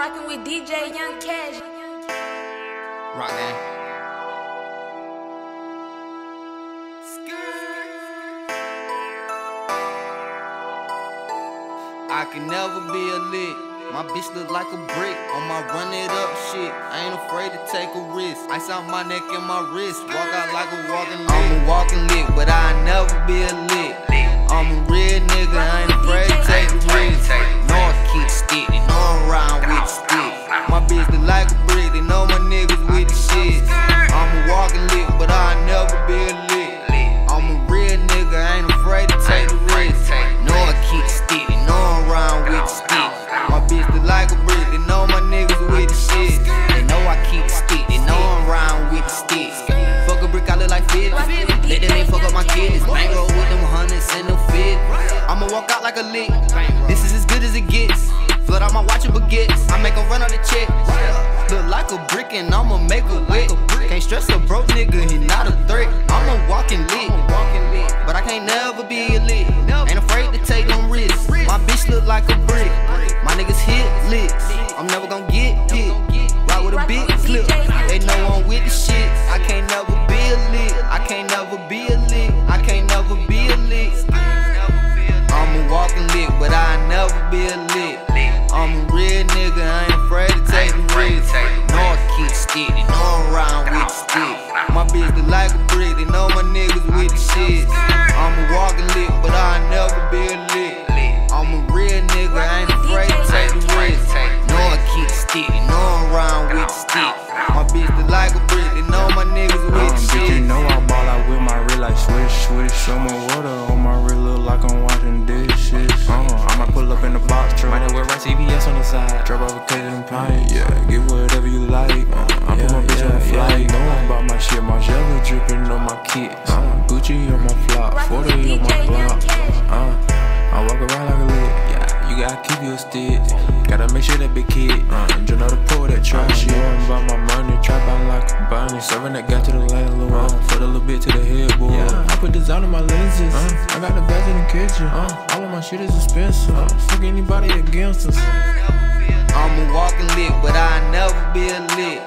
Rockin' with DJ Young Kash. Rock gang. I can never be a lick. My bitch look like a brick on my run it up shit. I ain't afraid to take a risk. Ice out my neck and my wrist. Walk out like a walking lick. I'm a walking lick, but I never be a lick. I'm a real nigga, they know my niggas with the shit. I'm a walking lick, but I never be a lick. I'm a real nigga, ain't afraid to take a risk. Know I keep stick, they know I'm riding with the stick. My bitch look like a brick, they know my niggas with the shit. They know I keep stick, they know I'm riding with the stick. Fuck a brick, I look like 50. Let them ain't fuck up my kidneys. Bankroll with them hundreds and them fit. I'ma walk out like a lick. This is as good as it gets. Flood out my watch and baguettes. I make a run on the check. Like a brick and I'ma make a wet. Can't stress a broke nigga, he not a threat. I'm a walking lick. But I can't never be a lick. Ain't afraid to take them risks. My bitch look like a brick. My niggas hit licks. I'm never gonna get hit. Ride with a big clip. They know I'm with the shit. I can't never be a lick. I can't never be a lick. I can't never be a lick. I'm a walking lick, but I never be a I'm a walking lick, but I never be a lick. I'm a real nigga, I ain't afraid to take the risk. Know I keep stick, no, know I'm riding with the stick. My bitch look like a brick, they know my niggas with Um, the bitch, you shit. know I ball out with my real like swish, swish. Some more water on my real look like I'm washing dishes. Uh, I might pull up in the box truck. Might have wear right CVS on the side. Drop over cake and pint. Yeah, get whatever Gucci on my flop. 40 on my block. Uh, I walk around like a lick. Yeah, you gotta keep your stick. Gotta make sure that big kid. Uh, you know the poor that try shit. I'm about my money. Trap out like a bunny. Serving that guy to the landlord. Uh, put a little bit to the headboard. Yeah, I put design on my lenses. Uh, I got the best in the kitchen. Uh, all of my shit is expensive. Uh, fuck anybody against us. I'm a walking lick, but I never be a lick.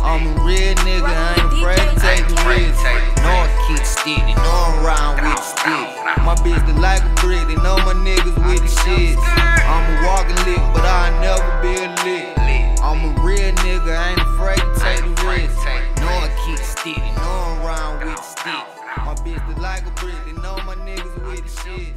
I'm a real nigga, I ain't afraid to take the risk. Know I keep around with the stick. My bitch look like a brick, they know my niggas with the shit. I'm a walking lick, but I'll never be a lick. I'm a real nigga, ain't afraid to take the risk. Know I keep stick, know I'm around with the stick. My bitch look like a brick, they know my niggas with the shit.